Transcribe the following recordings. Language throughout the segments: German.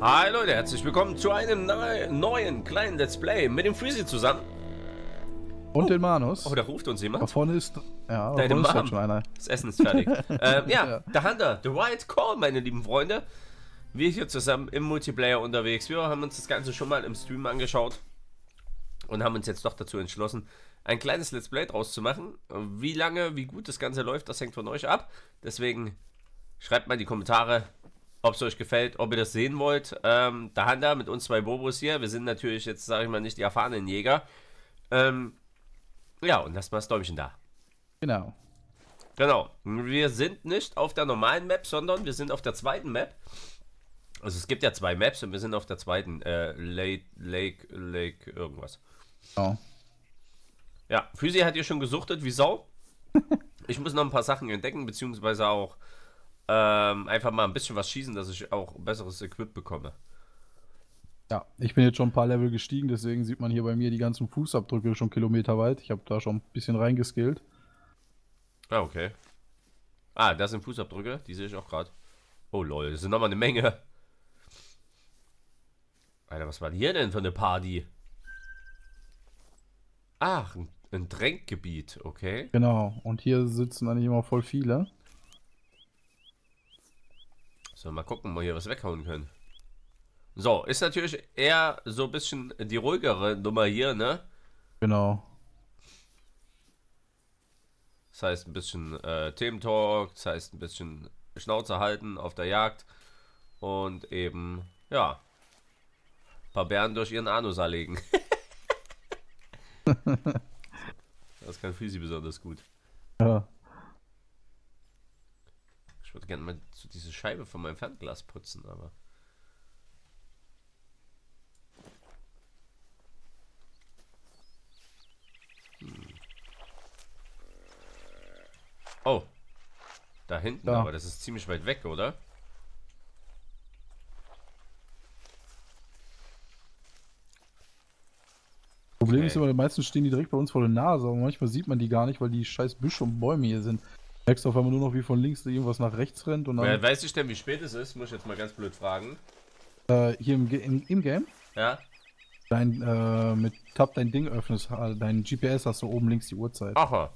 Hi Leute, herzlich willkommen zu einem neu- neuen kleinen Let's Play mit dem Freezy zusammen. Und den Manus. Oh, da ruft uns da jemand. vorne ist. Ja, da vorne ist schon einer. Das Essen ist fertig. ähm, ja, Ja. der Hunter, The Wild Call, meine lieben Freunde. Wir hier zusammen im Multiplayer unterwegs. Wir haben uns das Ganze schon mal im Stream angeschaut und haben uns jetzt doch dazu entschlossen, ein kleines Let's Play draus zu machen. Wie lange, wie gut das Ganze läuft, das hängt von euch ab. Deswegen schreibt mal in die Kommentare, ob es euch gefällt, ob ihr das sehen wollt. Ähm, der Hunter mit uns zwei Bobos hier. Wir sind natürlich jetzt, sage ich mal, nicht die erfahrenen Jäger. Ähm, ja, und lasst mal das Däumchen da. Genau. Genau. Wir sind nicht auf der normalen Map, sondern wir sind auf der zweiten Map. Also es gibt ja zwei Maps und wir sind auf der zweiten äh, Lake, Lake, Lake, irgendwas. genau. Ja, Physi hat hier schon gesuchtet wie Sau. Ich muss noch ein paar Sachen entdecken, beziehungsweise auch ähm, einfach mal ein bisschen was schießen, dass ich auch besseres Equip bekomme. Ja, ich bin jetzt schon ein paar Level gestiegen, deswegen sieht man hier bei mir die ganzen Fußabdrücke schon kilometerweit. Ich habe da schon ein bisschen reingeskillt. Ah, okay. Ah, das sind Fußabdrücke, die sehe ich auch gerade. Oh lol, das sind nochmal eine Menge. Alter, was war hier denn für eine Party? Ach, ein, ein Tränkgebiet, okay. Genau. Und hier sitzen eigentlich immer voll viele. So, mal gucken, ob wir hier was weghauen können. So, ist natürlich eher so ein bisschen die ruhigere Nummer hier, ne? Genau. Das heißt ein bisschen äh, Thementalk, das heißt ein bisschen Schnauze halten auf der Jagd und eben, ja, ein paar Bären durch ihren Anus erlegen. das kann Füsi besonders gut. Ja. Ich würde gerne mal so diese Scheibe von meinem Fernglas putzen, aber. Hm. Oh. Da hinten, Ja. aber das ist ziemlich weit weg, oder? Problem Okay. ist immer, die meisten stehen die direkt bei uns vor der Nase, aber manchmal sieht man die gar nicht, weil die scheiß Büsche und Bäume hier sind. Merkst du auf einmal nur noch, wie von links irgendwas nach rechts rennt und Wer dann weiß ich denn, wie spät es ist? Muss ich jetzt mal ganz blöd fragen. äh, hier im, im, im Game Ja? dein äh, mit Tab dein Ding öffnest, äh, dein GPS hast du oben links die Uhrzeit. Aha.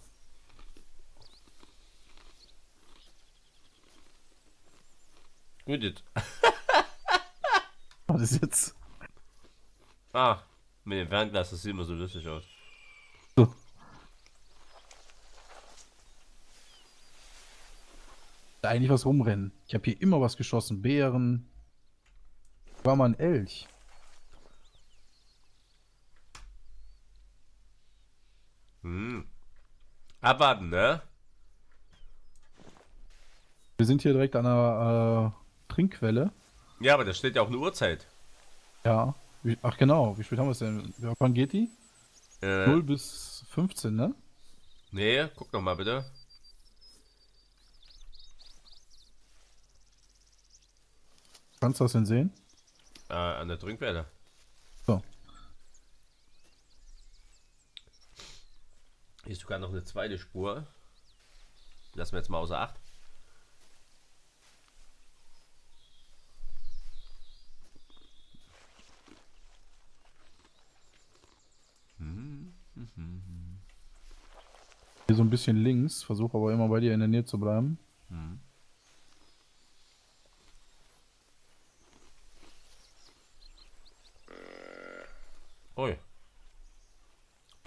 Gut. jetzt. Was ist jetzt? Ah, mit dem Fernglas, das sieht immer so lustig aus. So. Da eigentlich was rumrennen. Ich habe hier immer was geschossen. Bären. War mal ein Elch. Hm. Abwarten, ne? Wir sind hier direkt an einer äh, Trinkquelle. Ja, aber da steht ja auch eine Uhrzeit. Ja. Wie, ach genau, wie spät haben wir es denn? Wann geht die? Äh, 0 bis 15, ne? nee, guck noch mal bitte. Kannst du das denn sehen? Äh, an der Trinkwelle. So. Hier ist sogar noch eine zweite Spur. Lassen wir jetzt mal außer Acht. Hier so ein bisschen links. Versuche aber immer bei dir in der Nähe zu bleiben. Ui.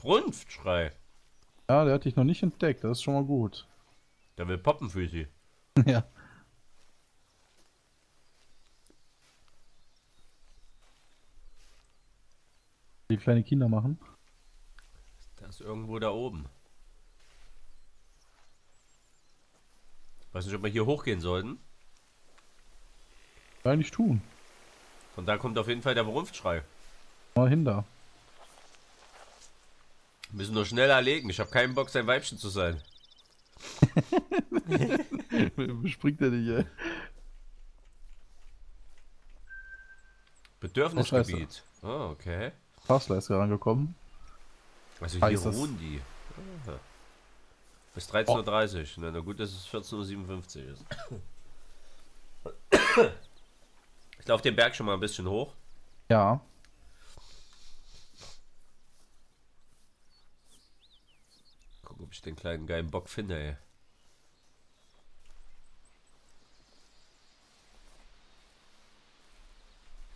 Brunftschrei. Ja, der hat dich noch nicht entdeckt. Das ist schon mal gut. Der will poppen für sie. ja. Die kleine Kinder machen. Der ist irgendwo da oben. Weiß nicht, ob wir hier hochgehen sollten. Nicht tun. Von da kommt auf jeden Fall der Brunftschrei. Mal hin da. Wir müssen nur schneller legen. Ich habe keinen Bock, sein Weibchen zu sein. Bespringt er dich, ey. Bedürfnisgebiet. Oh, okay. Passler ist herangekommen. Also hier Heißt das- ruhen die. Ah. Bis 13.30 Uhr. Na, na gut, dass es 14.57 Uhr ist. Ich laufe den Berg schon mal ein bisschen hoch. Ja. Guck, ob ich den kleinen geilen Bock finde, ey.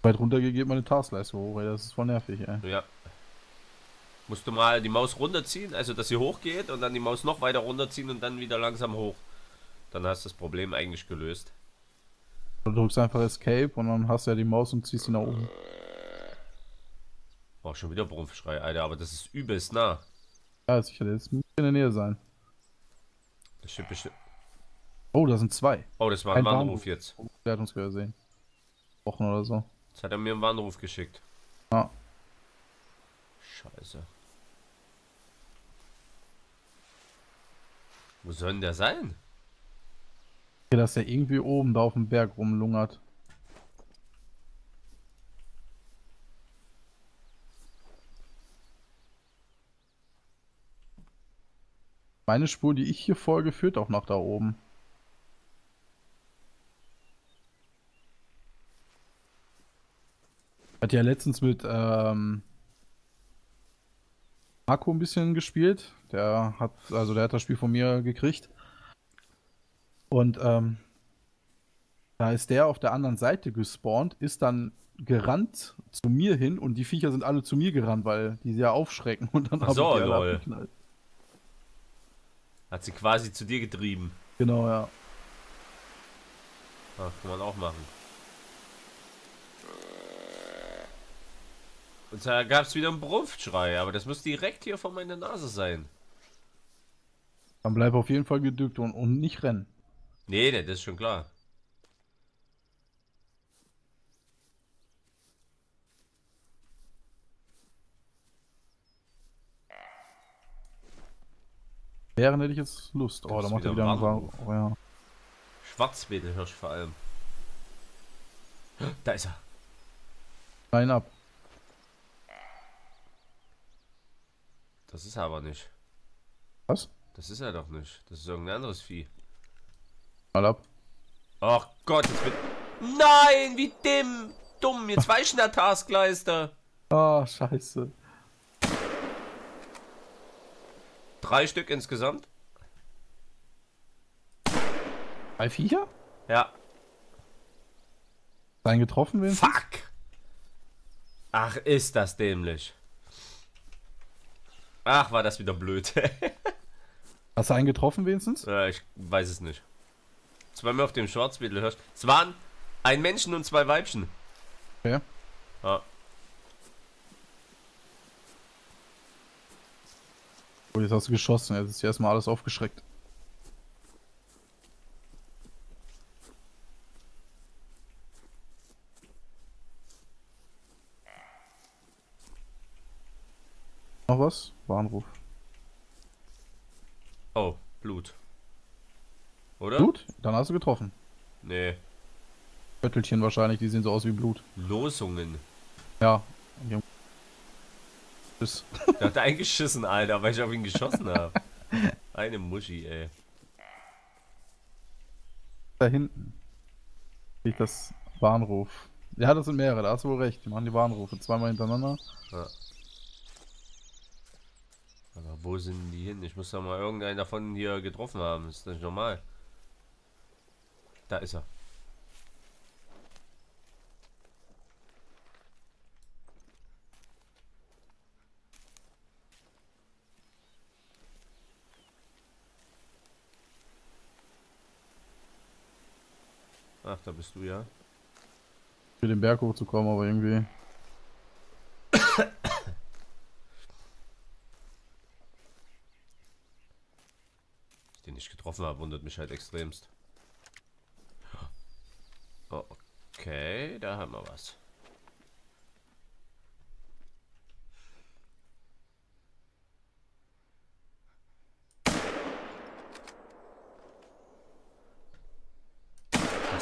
Weit runter geht meine Taskleiste hoch, ey. Das ist voll nervig, ey. Ja. Musst du mal die Maus runterziehen, also dass sie hochgeht und dann die Maus noch weiter runterziehen und dann wieder langsam hoch. Dann hast du das Problem eigentlich gelöst. Du drückst einfach Escape und dann hast du ja die Maus und ziehst sie nach oben. War schon wieder Brumpfschrei, Alter, aber das ist übelst nah. Ja, sicher, der ist in der Nähe sein. Das steht bestimmt. Oh, da sind zwei. Oh, das war ein, Ein Warnruf Warnruf. jetzt. Der hat uns gesehen. Wochen oder so. Jetzt hat er mir einen Warnruf geschickt. Ja. Scheiße. Wo soll denn der sein? Okay, dass der irgendwie oben da auf dem Berg rumlungert. Meine Spur, die ich hier folge, führt auch nach da oben. Hat ja letztens mit ähm, Marco ein bisschen gespielt. Der hat, also der hat das Spiel von mir gekriegt. Und ähm, da ist der auf der anderen Seite gespawnt, ist dann gerannt zu mir hin und die Viecher sind alle zu mir gerannt, weil die ja aufschrecken und dann so, ich die alle lol. Hat sie quasi zu dir getrieben. Genau, ja. Ah, kann man auch machen. Und da gab es wieder einen Brumpfschrei, aber das muss direkt hier vor meiner Nase sein. Dann bleib auf jeden Fall gedückt und, und nicht rennen. Nee, nee, das ist schon klar. Während hätte ich jetzt Lust. Oh, da macht er wieder einen Warnruf? oh, ja. Schwarzwedelhirsch vor allem. Da ist er. Line ab. Das ist er aber nicht. Was? Das ist er doch nicht. Das ist irgendein anderes Vieh. Mal ab. Ach Gott, jetzt bin... Nein, wie dem dumm. Jetzt weichen der Taskleister. Ah, scheiße. Drei Stück insgesamt. Drei Viecher? Ja. Sein getroffen wenigstens? Fuck. Ach, ist das dämlich. Ach, war das wieder blöd. Hast du einen getroffen wenigstens? ja, ich weiß es nicht. Zweimal auf dem Schwarzwedelhirsch. Es waren ein Menschen und zwei Weibchen. Okay. Ja. Oh, jetzt hast du geschossen. Jetzt ist hier erstmal alles aufgeschreckt. Noch was? Warnruf. Oh, Blut. Oder? Blut? Dann hast du getroffen. Nee. Köttelchen wahrscheinlich, die sehen so aus wie Blut. Losungen. Ja. Tschüss. Der hat eingeschissen, Alter, weil ich auf ihn geschossen habe. Eine Muschi, ey. Da hinten. Liegt das Warnruf. Ja, das sind mehrere, da hast du wohl recht. Die machen die Warnrufe zweimal hintereinander. Aber wo sind die hin? Ich muss doch mal irgendeinen davon hier getroffen haben. Ist das nicht normal? Da ist er. Da bist du ja. Für den Berg hochzukommen, aber irgendwie. ich den nicht getroffen habe, wundert mich halt extremst. Oh, okay, da haben wir was.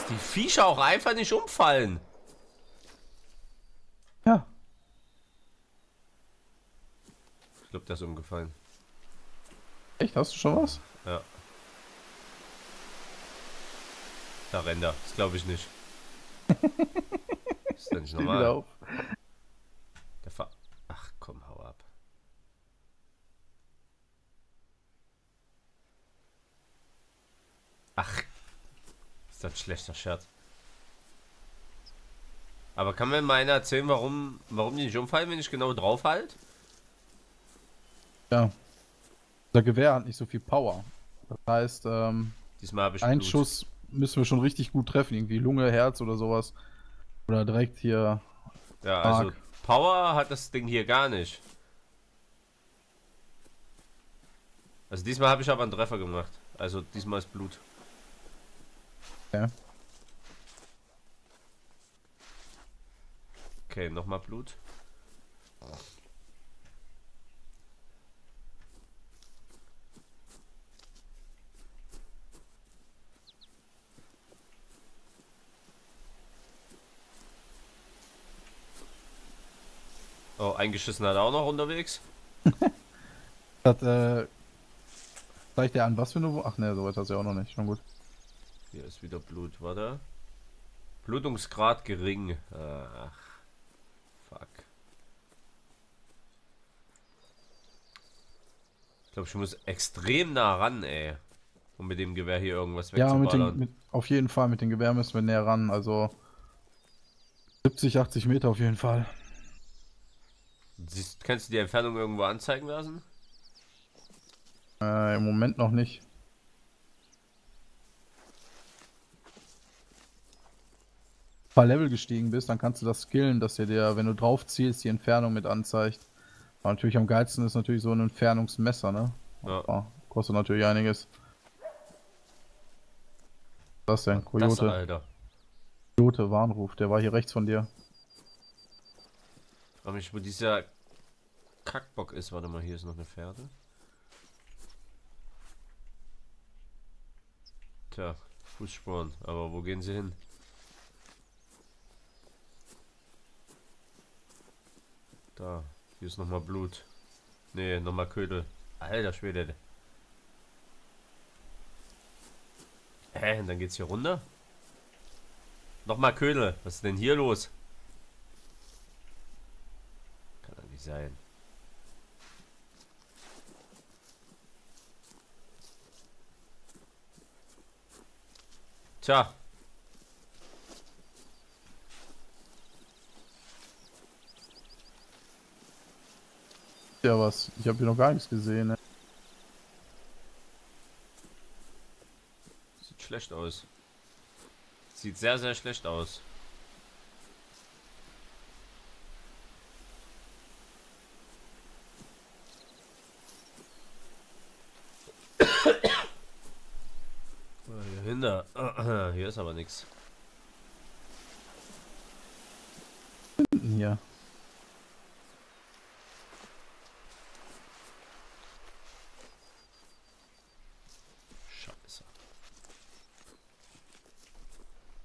Dass die Viecher auch einfach nicht umfallen. Ja. Ich glaube, der ist umgefallen. Echt? Hast du schon was? Ja. Da rennt er. Das glaube ich nicht. Ist das nicht normal? auf. Der Fa Ach komm, hau ab. Ach, ist das ein schlechter Scherz. Aber kann mir mal einer erzählen, warum, warum die nicht umfallen, wenn ich genau drauf halt? Ja. Das Gewehr hat nicht so viel Power. Das heißt, ähm, Diesmal habe ich ein Blut. Schuss müssen wir schon richtig gut treffen. Irgendwie Lunge, Herz oder sowas. Oder direkt hier. Ja, also Mark. Power hat das Ding hier gar nicht. Also diesmal habe ich aber einen Treffer gemacht. Also diesmal ist Blut. Okay. Okay, nochmal Blut. Oh, eingeschissen hat er auch noch unterwegs. Das, äh, zeigt er an, was für eine. Ach ne, so weit hast du ja auch noch nicht. Schon gut. Hier ist wieder Blut, warte. Blutungsgrad gering. Ach. Fuck. Ich glaube, ich muss extrem nah ran, ey. Um mit dem Gewehr hier irgendwas Ja, mit wegzuballern. den, mit, auf jeden Fall mit dem Gewehr müssen wir näher ran. Also 70, 80 Meter auf jeden Fall. Siehst, kannst du die Entfernung irgendwo anzeigen lassen? Äh, Im Moment noch nicht. Paar Level gestiegen bist, dann kannst du das skillen, dass dir der, wenn du drauf zielst, die Entfernung mit anzeigt. Aber natürlich am geilsten ist natürlich so ein Entfernungsmesser, ne? Ja. Ja, kostet natürlich einiges. Was denn? Das, Coyote. Alter. Coyote, Warnruf, der war hier rechts von dir. Frag mich, wo dieser Kackbock ist. Warte mal, hier ist noch eine Pferde. Tja, Fußspuren. Aber wo gehen sie hin? Da, hier ist nochmal Blut. Nee, nochmal Ködel. Alter Schwede. Hä, und dann geht's hier runter? Nochmal Ködel. Was ist denn hier los? Kann doch nicht sein. Tja, Ja, was? Ich habe hier noch gar nichts gesehen. Ne? sieht schlecht aus. Sieht sehr, sehr schlecht aus. Hier hinter. Hier ist aber nichts. Hinten hier. Scheiße.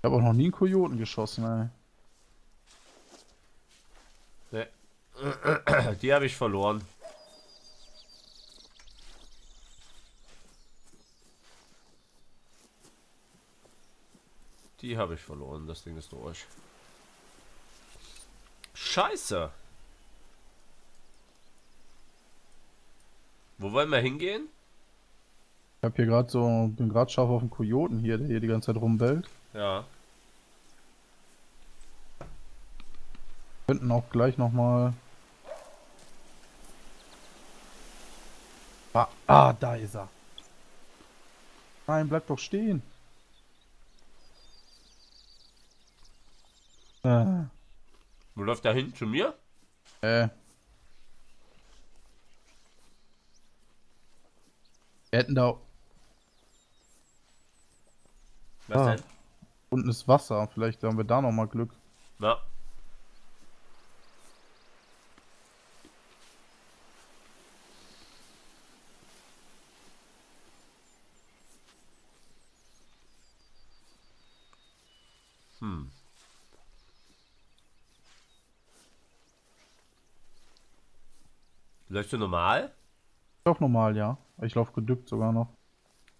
Ich habe auch noch nie einen Kojoten geschossen, ey. Die habe ich verloren. Die habe ich verloren. Das Ding ist durch. Scheiße. Wo wollen wir hingehen? Ich habe hier gerade so, bin gerade scharf auf den Kojoten hier, der hier die ganze Zeit rumbellt. Ja. Könnten auch gleich nochmal. Ah, ah, da ist er. Nein, bleib doch stehen. Äh, Wo läuft der hin? Zu mir? äh. Wir hätten da Was Ah. denn? Unten ist Wasser. Vielleicht haben wir da nochmal Glück. Na. Hm. Läufst du normal? Ich lauf normal, ja. Ich lauf gedückt sogar noch.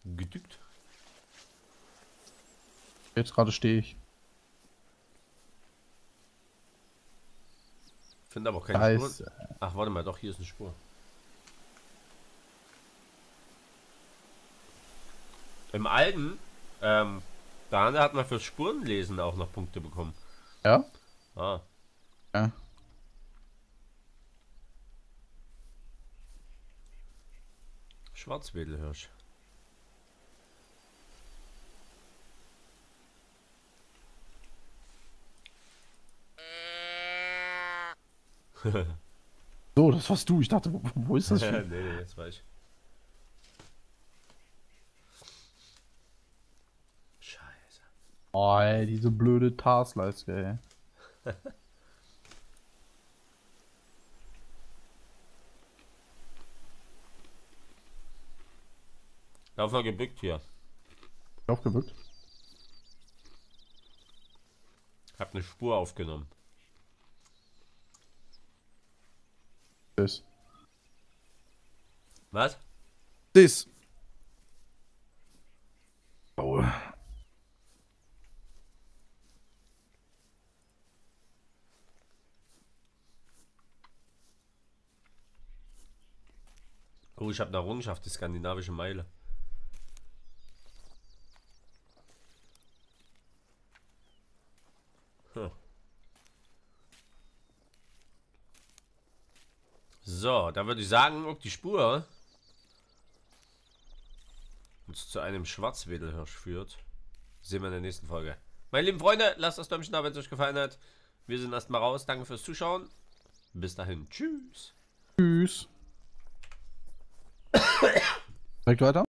Gedückt? Jetzt gerade stehe ich. Finde aber keine Scheiße. Spuren. Ach, warte mal, doch, hier ist eine Spur. Im alten, ähm, da hat man fürs Spurenlesen auch noch Punkte bekommen. Ja? Ah. Ja. Schwarzwedelhirsch. So, das warst du. Ich dachte, wo, wo ist das? nee, nee, jetzt weiß ich. Scheiße. Oh, ey, diese blöde Taskleiste, ey. Lauf mal gebückt hier. Aufgewirkt. Hab eine Spur aufgenommen. Das. Was? Das. Oh. Oh, ich habe eine Errungenschaft, die skandinavische Meile. Hm. So, dann würde ich sagen, ob die Spur uns zu einem Schwarzwedelhirsch führt, sehen wir in der nächsten Folge. Meine lieben Freunde, lasst das Däumchen da, wenn es euch gefallen hat. Wir sind erstmal raus. Danke fürs Zuschauen. Bis dahin. Tschüss. Tschüss. Direkt weiter?